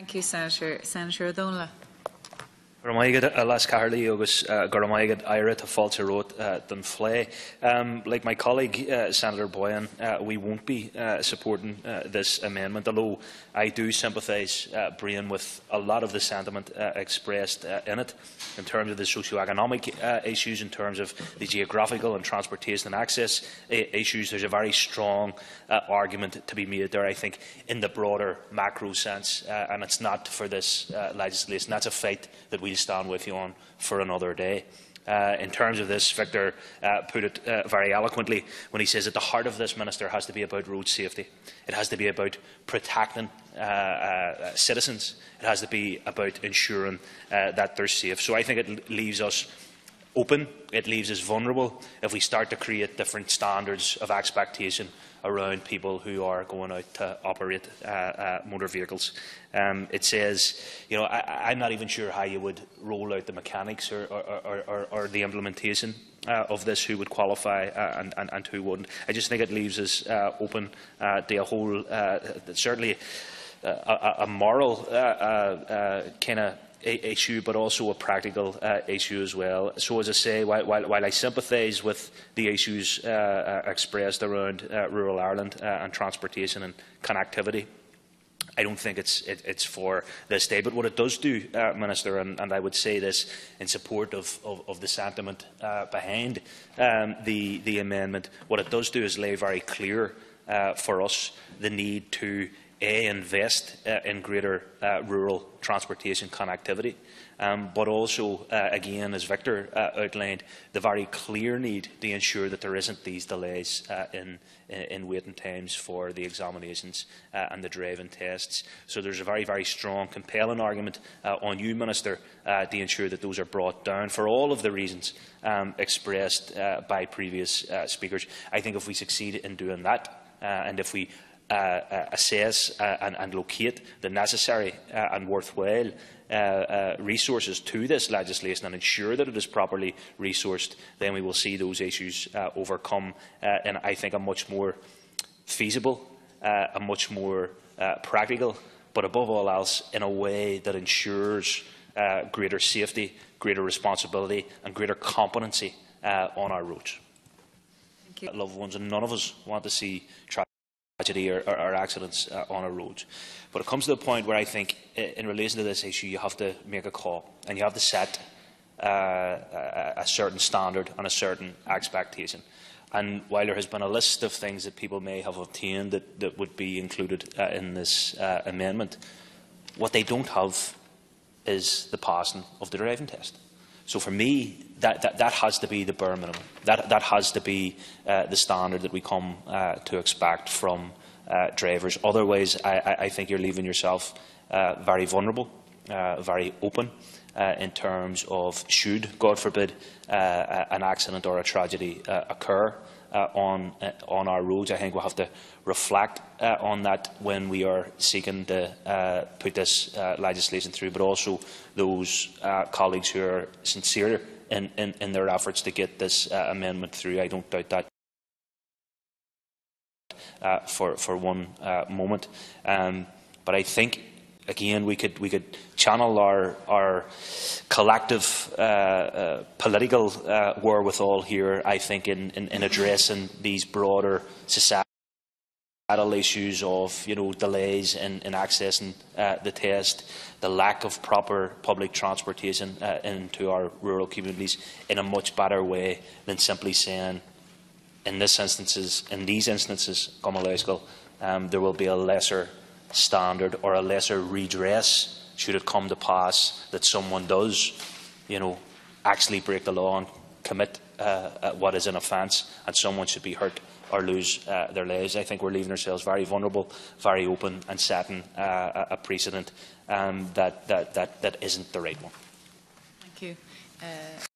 Thank you, Senator. Senator O'Donnell. Gormaigad a las Carly agus uh, Gormaigad Ira to falter wrote uh, than flay. Um, like my colleague uh, Senator Boyhan, uh, we won't be uh, supporting uh, this amendment, although I do sympathise, uh, Brian, with a lot of the sentiment uh, expressed uh, in it in terms of the socio-economic uh, issues, in terms of the geographical and transportation and access uh, issues. There's a very strong uh, argument to be made there, I think, in the broader macro sense, uh, and it's not for this uh, legislation. That's a fight that we we'll stand with you on for another day. Uh, in terms of this, Victor uh, put it uh, very eloquently when he says that the heart of this, Minister, has to be about road safety. It has to be about protecting uh, uh, citizens. It has to be about ensuring uh, that they're safe. So I think it leaves us open, it leaves us vulnerable if we start to create different standards of expectation around people who are going out to operate uh, uh, motor vehicles. Um, it says, you know, I, I'm not even sure how you would roll out the mechanics or, or, or, or, the implementation uh, of this, who would qualify uh, and, and, and who wouldn't. I just think it leaves us uh, open uh, to a whole, certainly a, moral uh, uh, uh, kind of issue, but also a practical uh, issue as well. So, as I say, while, while, while I sympathise with the issues uh, expressed around uh, rural Ireland and transportation and connectivity, I don't think it's, it, it's for this day. But what it does do, Minister, and, and I would say this in support of, of, of the sentiment behind um, the, the amendment, what it does do is lay very clear for us the need to a, invest uh, in greater uh, rural transportation connectivity, um, but also, uh, again, as Victor uh, outlined, the very clear need to ensure that there isn't these delays uh, in, in waiting times for the examinations uh, and the driving tests. So there's a very, very strong, compelling argument on you, Minister, to ensure that those are brought down for all of the reasons um, expressed by previous speakers. I think if we succeed in doing that, and if we assess uh, and, and, locate the necessary uh, and worthwhile uh, uh, resources to this legislation and ensure that it is properly resourced, then we will see those issues overcome in, I think, a much more feasible, a much more practical, but above all else, in a way that ensures greater safety, greater responsibility and greater competency on our roads. Loved ones, and none of us want to see tragedy or, or, or accidents uh, on our roads. But it comes to the point where I think, in relation to this issue, you have to make a call and you have to set uh, a, a certain standard and a certain expectation. And while there has been a list of things that people may have obtained that, that would be included uh, in this uh, amendment, what they don't have is the passing of the driving test. So for me, that, that, that has to be the bare minimum. That, that has to be uh, the standard that we come uh, to expect from uh, drivers. Otherwise, I, I think you're leaving yourself uh, very vulnerable, uh, very open uh, in terms of should, God forbid, an accident or a tragedy occur on, uh, on our roads. I think we'll have to reflect uh, on that when we are seeking to uh, put this uh, legislation through, but also those uh, colleagues who are sincere in, in, in, their efforts to get this amendment through. I don't doubt that. for, for one moment. Um, but I think again, we could, we could channel our, our collective uh, uh, political uh, wherewithal here, I think, in, in, in addressing these broader societal issues of you know, delays in, in accessing uh, the test, the lack of proper public transportation uh, into our rural communities in a much better way than simply saying, in this instances, in these instances, um, there will be a lesser standard or a lesser redress should it come to pass that someone does, you know, actually break the law and commit uh, uh, what is an offence and someone should be hurt or lose uh, their lives. I think we're leaving ourselves very vulnerable, very open and setting uh, a precedent um, that, that, that, that isn't the right one. Thank you. Uh,